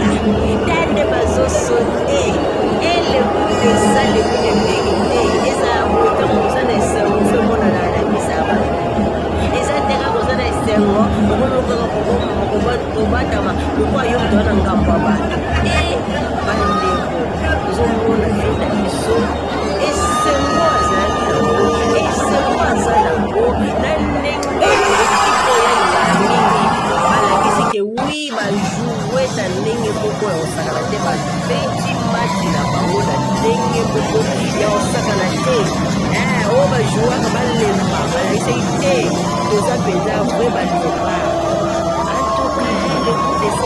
là tande bazosote e lebumu eza lebumu ya verité eza boyekamo oza na esengo ozomonana na misa ya bato eza te kaka oza na esengo okolokaka kobatama lokwa yo moto wana ngambo ya bato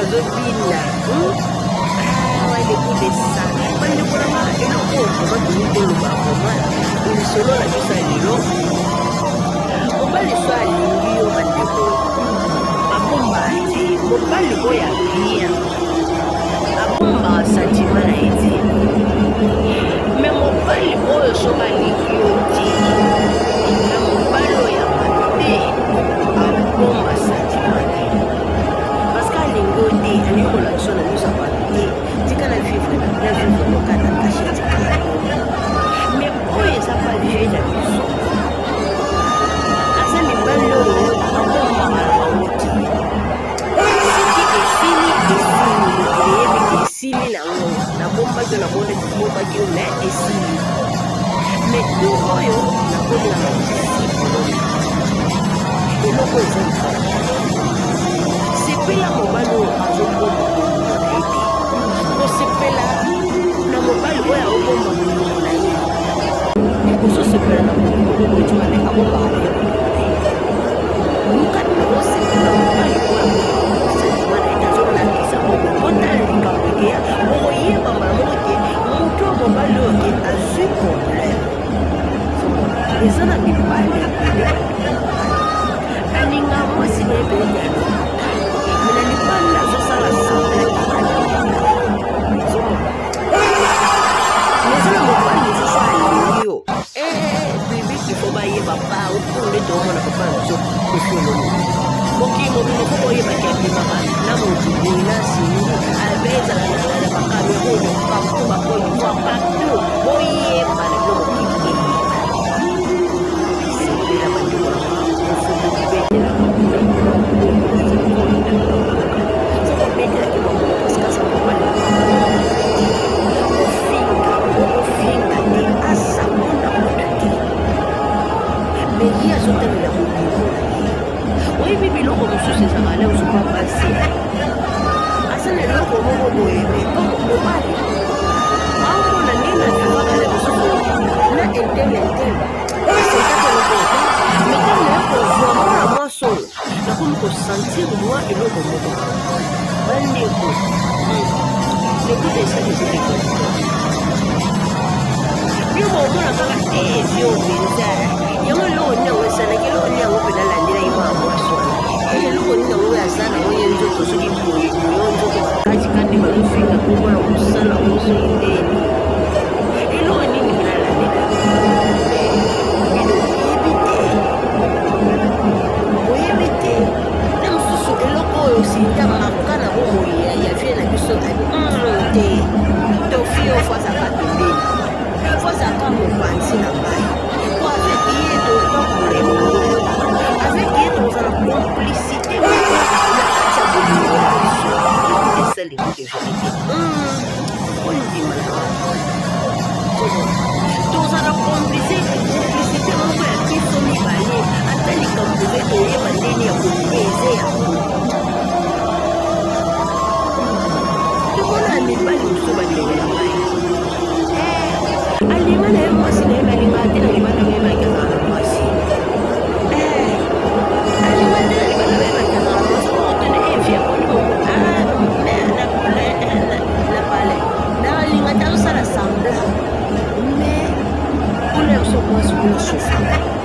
bazobina awa ah, depuis desana bandekolanga eloko obabini koloba koma lisolo na biso ya lelo mobali so alingi oh, yo bandeko abomba te mobali oyo abien abomba santima na ye te me mobali oyo soka alingi yo nde namoni mobaki oyo na esili me oyo namoni na badisipolo eloko eza sepela mobali oyo azoboma molimo na ye te kosepela na mobali oyo aoboma molimo na ye ekososepela na molimo oyokotimane abobaa lukani nakosepela mobali oyo azoboma molimo na ye tazolakisa moko kota likambo ekeya moko mobali oyo ke azwi probleme eza na mibali alinga mwasi na ebele azotelela mobili oyebi biloko mosusu ezaka le ozoka pasi asa na eloko moko boyeme po mobali aomona ah, nde na vivaka le mosusu na intele intele mitano ya kozwa mwana mwasi oyo nakomi kosentir mwa eloko moko bandeko lekuta esali ezolekela ee mi ò gbé níta yẹn ló ń náwó sanni kí ló ń náwó bẹ̀rẹ̀ làǹdíra yìí máa wọ́n sọ yẹn ló ń náwó yà sá náwó yẹn ń jókòó sókè kúrò yẹn ń jókòó. láti ká ní màlúù fi ìgbà gbogbo àwọn sálà wọn sọ ilé yìí. tozala complicité complicité moko ya biso mibale ata likambo eza toyeba ndeni ya koeze ya tokona ya mibali mosu batelela mai eh, alima na ye mwasi na ye balingaa te na libanda mebaka Francisco.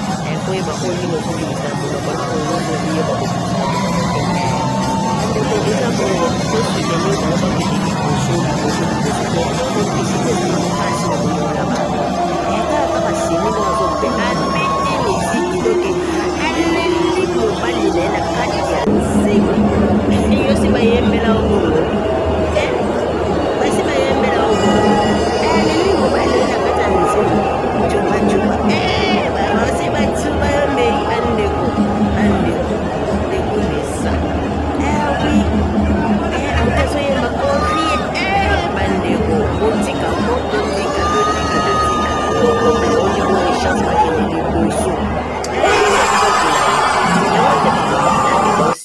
还会把好衣服留着穿，或者把好东西也保存起来。而且留着穿，我我去年有多少件衣服，去年都是我去年一件衣服穿四五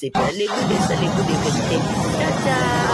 Sipa. Legude, sa legude, vente. Tata!